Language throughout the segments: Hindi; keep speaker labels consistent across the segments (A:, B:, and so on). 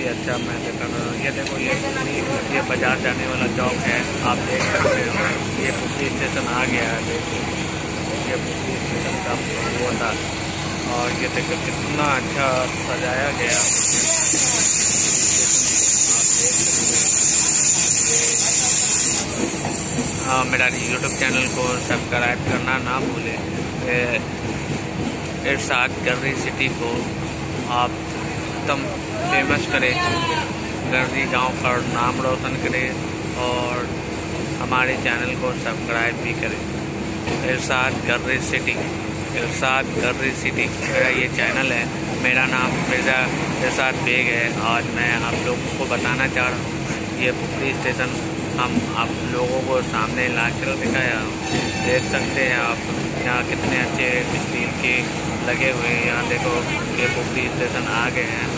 A: ही अच्छा मैं दिखा रहा हूँ ये देखो, ये ये बाज़ार जाने वाला चौक है। आप देख सकते हो। ये पुपली स्टेशन आ गया है। देखो ये पुपली स्टेशन का वो था। और ये देखो, कितना अच्छा सजाया गया। हाँ। मेरा यूट्यूब चैनल को सब्सक्राइब करना ना भूलें। इरशाद गर्री सिटी को आप एकदम फ़ेमस करें। गर्री गाँव का नाम रोशन करें और हमारे चैनल को सब्सक्राइब भी करें। इरशाद गर्री सिटी, इरशाद गर्री सिटी मेरा ये चैनल है। मेरा नाम मिर्ज़ा इरशाद बेग है। आज मैं आप लोगों को बताना चाह रहा हूँ। ये पुखरी स्टेशन हम आप लोगों को सामने ला कर दिखाया देख सकते हैं आप। यहाँ कितने अच्छे स्टील के लगे हुए हैं। यहाँ देखो ये पुखरी स्टेशन आ गए हैं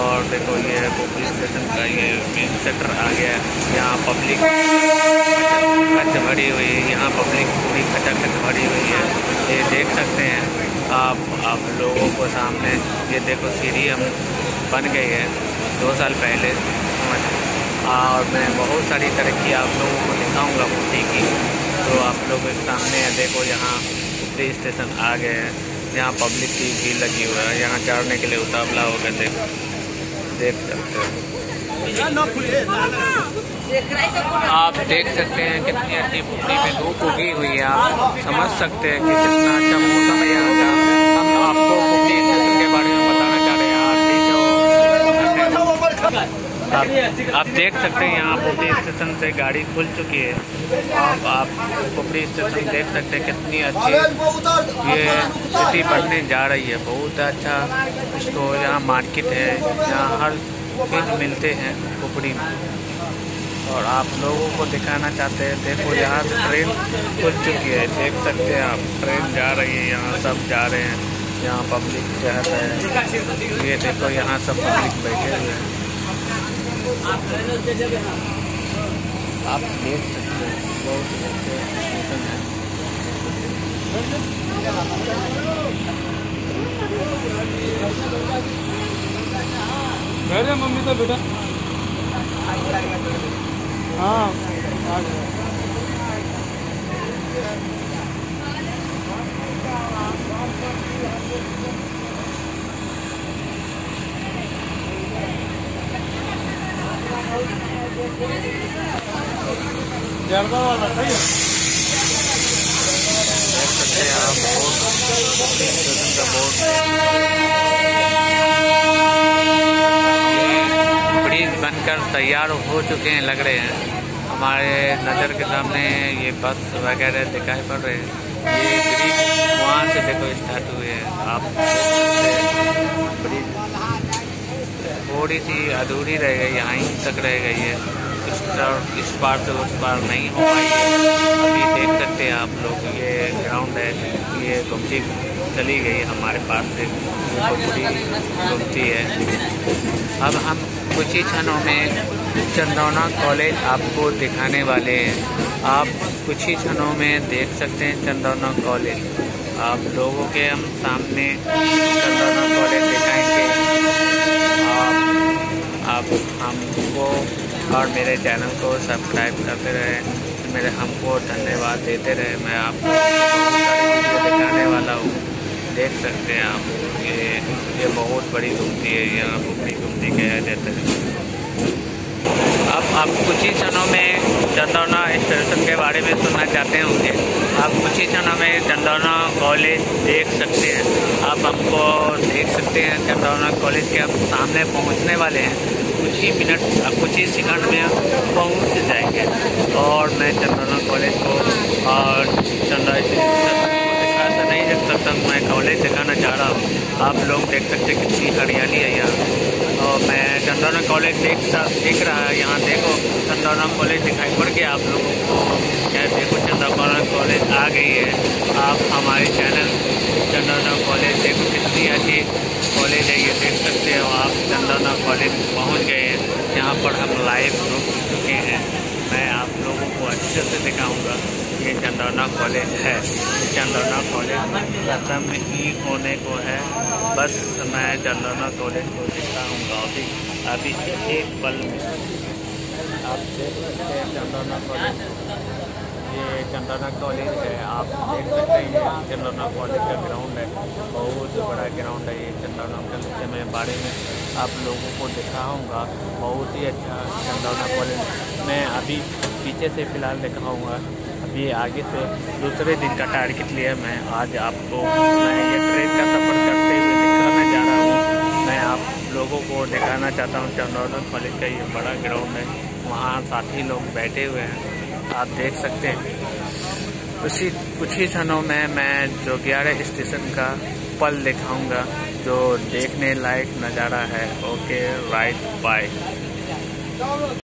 A: और देखो ये पुखरी स्टेशन का ये मेन सेंटर आ गया है। यहाँ पब्लिक खच भरी हुई है यहाँ पब्लिक पूरी खचाखच भरी हुई है। ये देख सकते हैं आप आप लोगों को सामने। ये देखो सीढ़ी हम बन गई है दो साल पहले। और मैं बहुत सारी तरक्की आप लोगों को दिखाऊँगा ऊटी की। तो आप लोग सामने है। देखो यहाँ ऊपरी स्टेशन आ गए हैं। यहाँ पब्लिक की भीड़ लगी हुई है। यहाँ चढ़ने के लिए उतावला होकर देखो, देख सकते हो। आप देख सकते हैं कितनी अच्छी पुखरी में धूप उगी हुई है। आप समझ सकते हैं कि कितना अच्छा मौसम है यहाँ का। हम आपको के बारे में बताना चाह रहे हैं। आप आप, आप देख सकते हैं यहाँ पुपरी स्टेशन से गाड़ी खुल चुकी है। आप आप पुपरी स्टेशन देख सकते हैं कितनी अच्छी ये सिटी बनने जा रही है। बहुत अच्छा इसको यहाँ मार्केट है यहाँ हर चीज़ मिलते हैं पुपरी में। और आप लोगों को दिखाना चाहते हैं देखो यहाँ से ट्रेन खुल चुकी है देख सकते हैं आप ट्रेन जा रही है यहाँ सब जा रहे हैं यहाँ पब्लिक चाहता है। ये देखो यहाँ सब पब्लिक बैठे हुए हैं। आप देख सकते हैं बहुत अच्छे स्टेशन है।
B: मेरे मम्मी तो बेटा? हाँ आ गया।
A: ब्रिज बनकर तैयार हो चुके हैं, लग रहे हैं। हमारे नज़र के सामने ये बस वगैरह दिखाई पड़ रहे हैं। ये ब्रिज वहाँ से देखो स्टार्ट हुए हैं। आप ब्रिज थोड़ी सी अधूरी रह गई, यहीं तक रह गई है। इस तरफ़ इस पार से उस पार नहीं हो पाई है। अभी देख सकते हैं आप लोग, ये ग्राउंड है, ये गुमती चली गई हमारे पास से। पूरी गुमती है। अब हम कुछ ही क्षणों में चंदौना कॉलेज आपको दिखाने वाले हैं। आप कुछ ही क्षणों में देख सकते हैं चंदौना कॉलेज। आप लोगों के हम सामने चंदौना कॉलेज दिखाएँगे। आप आप, हमको और मेरे चैनल को सब्सक्राइब करते रहे। मेरे हमको धन्यवाद देते रहे। मैं आपको दिखाने वाला हूँ। देख सकते हैं आप। ये ये बहुत बड़ी घूमती है। यहाँ घूमती घूमती कह देते हैं। अब आप कुछ ही क्षणों में चंदौना स्टेशन के बारे में सुनना चाहते होंगे। आप कुछ ही क्षणों में चंदौना कॉलेज देख सकते हैं। आप हमको देख सकते हैं। चंदौना कॉलेज के हम सामने पहुँचने वाले हैं। कुछ ही मिनट कुछ ही सेकंड में पहुँच जाएँगे। और मैं चंदौना कॉलेज को और चंदा स्टेशन दिखा नहीं देख सकता मैं कॉलेज दिखाना चाह रहा हूँ। आप लोग देख सकते कितनी हरियाली है यहाँ। और मैं चंदौना कॉलेज देख देख रहा है, यहाँ देखो चंदौना कॉलेज दिखाई पड़ गया आप लोगों को। क्या देखो चंदौना कॉलेज आ गई है। आप हमारे चैनल चंदौना कॉलेज देखो कितनी अच्छी कॉलेज है, ये देख सकते हो आप, चंदौना कॉलेज पहुँच गए हैं। यहाँ पर हम लाइव रुक चुके हैं। मैं आप लोगों को अच्छे से दिखाऊँगा ये चंदौना कॉलेज है। चंदौना कॉलेज खत्म ही होने को है। बस मैं चंदौना कॉलेज को दिखाऊँगा। अभी अभी एक पल में। आप देख सकते हैं चंदौना कॉलेज। ये चंदौना कॉलेज है आप देख सकते हैं। ये चंदौना कॉलेज का ग्राउंड है, बहुत बड़ा ग्राउंड है ये चंदौना कॉलेज के मैं बारे में आप लोगों को दिखाऊँगा, बहुत ही अच्छा चंदौना कॉलेज मैं अभी पीछे से फ़िलहाल दिखाऊँगा, अभी आगे से दूसरे दिन का टारगेट लिया मैं आज आपको, मैं ये ट्रेन का सफ़र करते हुए दिखाना चाह रहा हूँ। मैं आप लोगों को दिखाना चाहता हूँ चंदौना कॉलेज का ये बड़ा ग्राउंड है। वहाँ साथी लोग बैठे हुए हैं। आप देख सकते हैं। उसी कुछ ही क्षणों में मैं जो ग्यारह स्टेशन का पल दिखाऊँगा, जो देखने लायक नज़ारा है। Okay right bye